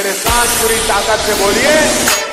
मेरे साथ पूरी ताकत से बोलिए।